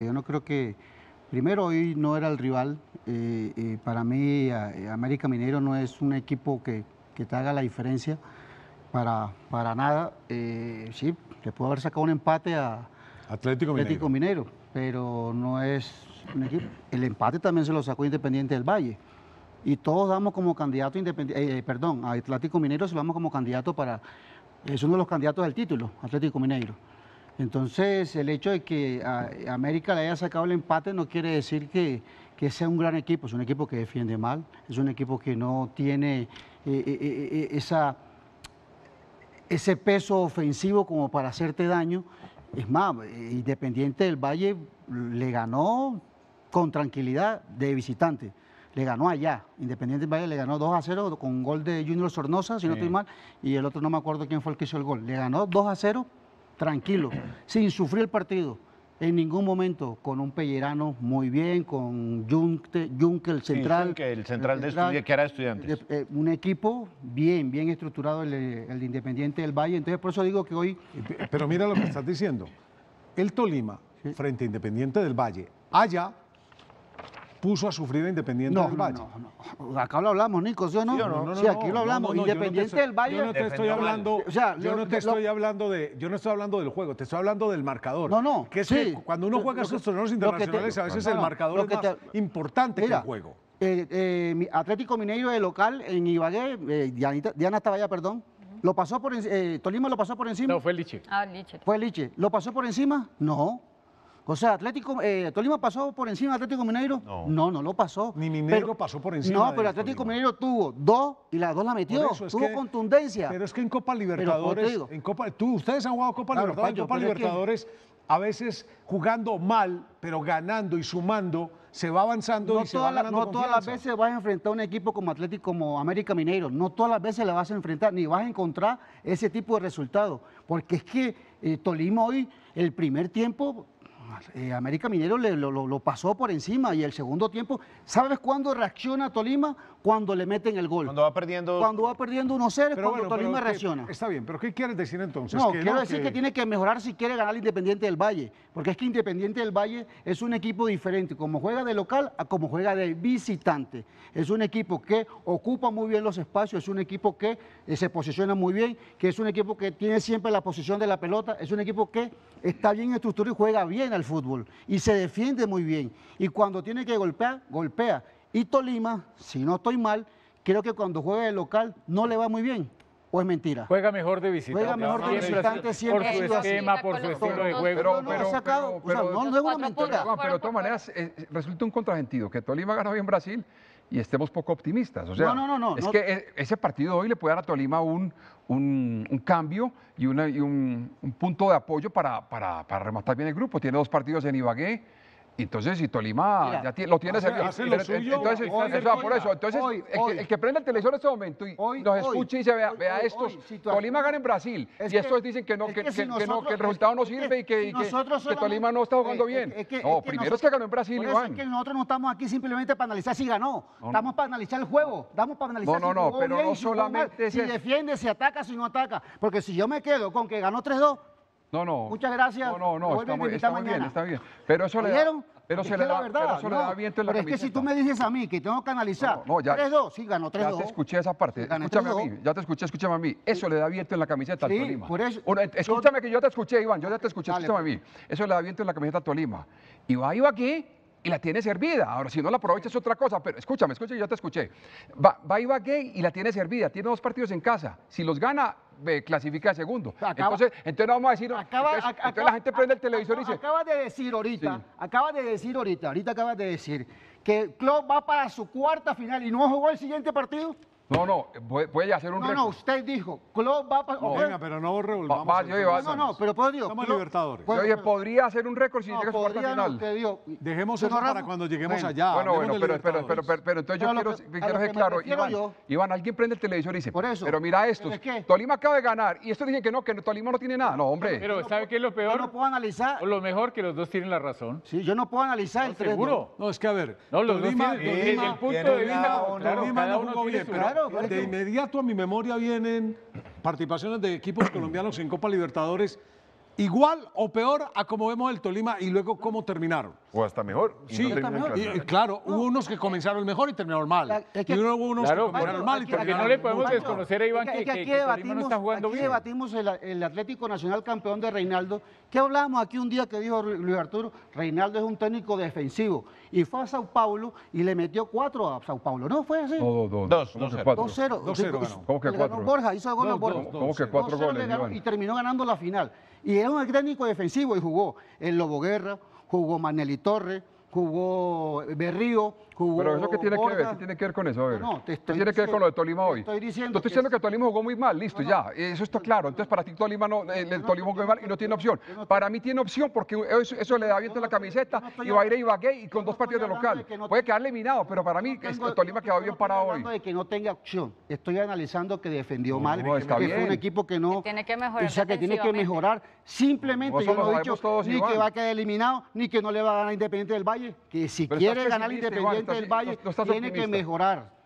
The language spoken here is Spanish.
Yo no creo que, primero hoy no era el rival, eh, eh, para mí a- América Minero no es un equipo que, que te haga la diferencia para, para nada. Eh, sí, le puedo haber sacado un empate a Atlético. Atlético Minero, pero no es un equipo. El empate también se lo sacó Independiente del Valle. Y todos damos como candidato independiente, perdón, a Atlético Mineiro se lo damos como candidato para, es uno de los candidatos del título, Atlético Mineiro. Entonces, el hecho de que a América le haya sacado el empate no quiere decir que, que sea un gran equipo, es un equipo que defiende mal, es un equipo que no tiene eh, eh, eh, esa, ese peso ofensivo como para hacerte daño. Es más, Independiente del Valle le ganó con tranquilidad de visitante. Le ganó allá. Independiente del Valle le ganó 2 a 0 con un gol de Junior Sornosa, si no estoy mal, y el otro no me acuerdo quién fue el que hizo el gol. Le ganó 2 a 0 tranquilo, sin sufrir el partido. En ningún momento con un Pellerano muy bien, con Junque el central. Junque, el central de que era Estudiantes. eh, un equipo bien, bien estructurado, el, de- el de Independiente del Valle. Entonces, por eso digo que hoy Pero mira lo que estás diciendo. El Tolima, frente a Independiente del Valle, allá puso a sufrir a Independiente No, del no, Valle. no, no. Acá lo hablamos, Nico, ¿sí o no? ¿Sí o no? Sí, aquí lo hablamos. no, no, no Independiente estoy- del Valle. Yo no te estoy hablando, O sea, yo no te lo- estoy hablando de, yo no estoy hablando del juego, te estoy hablando del marcador. No, no, Que es sí. que cuando uno juega lo esos torneos te- internacionales, a veces no, el no, marcador es más te- importante Mira, que el juego. eh, eh, Atlético Mineiro de local en Ibagué, eh, Dianita- Diana estaba allá, perdón. Lo pasó por, eh, Tolima lo pasó por encima. No, fue el Liche. Ah, Liche. ¿Fue Liche? ¿Lo pasó por encima? No. O sea, Atlético, eh, Tolima pasó por encima de Atlético Mineiro. No. no, no lo pasó. Ni Mineiro pasó por encima No, pero Atlético Tolima. Mineiro tuvo dos y las dos la metió. Es tuvo que- contundencia. Pero es que en Copa Libertadores, en Copa, tú, ustedes han jugado Copa Claro, Libertadores, en Copa pero es que- Libertadores, a veces jugando mal, pero ganando y sumando, se va avanzando no y se va las- ganando no todas las veces vas a enfrentar a un equipo como Atlético, como América Mineiro. No todas las veces le vas a enfrentar, ni vas a encontrar ese tipo de resultados. Porque es que eh, Tolima hoy, el primer tiempo, eh, América Minero le- lo, pasó por encima y el segundo tiempo, ¿sabes cuándo reacciona Tolima? Cuando le meten el gol. Cuando va perdiendo. Cuando va perdiendo 1-0 es Pero cuando bueno, Tolima ¿qué- reacciona. Está bien, pero ¿qué quieres decir entonces? No, quiero decir que... tiene que mejorar si quiere ganar Independiente del Valle, porque es que Independiente del Valle es un equipo diferente, como juega de local a como juega de visitante. Es un equipo que ocupa muy bien los espacios, es un equipo que eh, se posiciona muy bien, que es un equipo que tiene siempre la posición de la pelota, es un equipo que está bien estructurado y juega bien al fútbol y se defiende muy bien. Y cuando tiene que golpear, golpea. Y Tolima, si no estoy mal, creo que cuando juega de local no le va muy bien. ¿O es mentira? Juega mejor de visitante. Juega mejor de Siempre visitante, siempre Por su esquema, por su estilo de juego. Pero- No, es una mentira. pero de todas maneras eh, resulta un contrasentido que Tolima gana hoy en Brasil y estemos poco optimistas. O sea, No, no, no, es que eh, ese partido hoy le puede dar a Tolima un, un, un cambio y, una, y un, un punto de apoyo para, para, para rematar bien el grupo. Tiene dos partidos en Ibagué. Entonces, si Tolima Mira, ya tiene- lo tiene hace- servido. hace lo entonces, suyo, entonces, hoy, o sea, hoy, por eso, entonces hoy, el, hoy. el que prende el televisor en este momento y nos escuche y se vea, vea estos. Tolima gana en Brasil Es y estos que- dicen que no, es que, que si que no, nosotros- que el resultado no es sirve y que, si y nosotros Tolima no está jugando eh, bien. es no, es primero es nosotros- que ganó en Brasil, por eso Iván. es que nosotros no estamos aquí simplemente para analizar si ganó. Estamos para analizar el juego. Estamos para analizar No, no, si no, pero bien, no solamente si es defiende, si ataca, si no ataca. Porque si yo me quedo con que ganó 3-2, No, no. Muchas gracias. No, no, no, está muy, está muy bien, está bien. Pero eso le da, pero se le da, verdad, pero eso le no. da viento en la Pero es que si camiseta. tú me dices a mí que tengo que analizar No, no, ya- 3-2, sí, ganó Ya 3-2. te escuché esa parte. Gané Escúchame a 3-2. mí, ya te escuché, escúchame a mí. Eso le da viento en la camiseta al Sí, Tolima. por eso- Uno, escúchame que yo te escuché, Iván, yo ya te escuché, Dale, escúchame a mí. Eso le da viento en la camiseta al Tolima. Y va, iba aquí y la tiene servida. Ahora, si no la aprovecha es otra cosa, pero escúchame, escúchame, yo te escuché. Va, va Ibagué y la tiene servida. Tiene dos partidos en casa. Si los gana, ve, clasifica de segundo. Acaba- entonces, entonces no vamos a decir. Acaba- entonces, la gente prende el televisor y dice. Acaba de decir ahorita, Sí. acaba de decir ahorita, ahorita acaba de decir que Klopp va para su cuarta final y no jugó el siguiente partido. No, no, puede, hacer un No, no, usted dijo, Klopp va para... Venga, pero no revolvamos. Va- yo no, no, pero pues digo... Klopp- Libertadores. pues- Oye, podría hacer un récord si no, llega a su cuarta no, final. digo, Dejemos ¿Señor eso para cuando lleguemos Bueno. allá. Bueno, bueno, pero, pero, pero, pero, pero entonces yo Pero quiero, que- a quiero ser claro, Iván, yo- Iván, alguien prende el televisor y dice, Por eso. pero mira estos, Pero es que- Tolima acaba de ganar y estos dicen que no, que Tolima no tiene nada. No, hombre. Pero ¿sabe qué es lo yo peor? no puedo analizar... O lo mejor que los dos tienen la razón. Sí, yo no puedo analizar el 3 Seguro. No, es que a ver. No, los dos Tolima, tienen- el punto de vista, Tolima cada no uno jugó bien, pero Claro, de inmediato a mi memoria vienen participaciones de equipos colombianos en Copa Libertadores igual o peor a como vemos el Tolima y luego cómo terminaron. O hasta mejor. y Sí, no mejor. y- claro, hubo unos que comenzaron mejor y terminaron mal. La- es que- y hubo unos Claro, que comenzaron mal y aquí- Porque terminaron no le podemos mucho desconocer a Iván Es que, que que, aquí que Tolima no está jugando aquí bien. debatimos el, el Atlético Nacional campeón de Reinaldo. ¿Qué hablábamos aquí un día que dijo Luis Arturo? Reinaldo es un técnico defensivo. Y fue a Sao Paulo y le metió cuatro a Sao Paulo. ¿No fue así? No, dos, dos. Dos, ¿Cómo dos, cero. cuatro? 2-0. 2-0 Sí, ganó. ¿Cómo que cuatro? Borja, hizo gol a Dos, Borja. dos, ¿Cómo que cuatro 2-0 goles, y terminó ganando la final. Y era un técnico defensivo y jugó el Lobo Guerra, jugó Maneli Torre, jugó Berrío, jugó Pero eso qué tiene que ver. ¿qué tiene que ver con eso? A ver. No, no, te ¿Qué estoy tiene que ver con lo de Tolima hoy? estoy diciendo que diciendo es- que Tolima jugó muy mal, listo, No, ya. Eso está claro. Entonces para ti Tolima no, el, el no Tolima jugó muy mal y no tiene opción. estoy- Para mí tiene opción porque eso, eso le da viento en la camiseta estoy y va a ir a Ibagué y con no dos estoy partidos de local. de que no Puede quedar eliminado, pero para mí No es- tengo- Tolima no quedó estoy- bien no estoy parado hoy. hablando de que no tenga opción. Estoy analizando que defendió No, mal, no, está que fue un equipo que no... Que tiene que mejorar O sea, que tiene que mejorar. Simplemente yo no lo he dicho ni que va a quedar eliminado, ni que no le va a ganar Independiente del Valle. Que si quiere ganar Independiente del Valle, tiene que mejorar.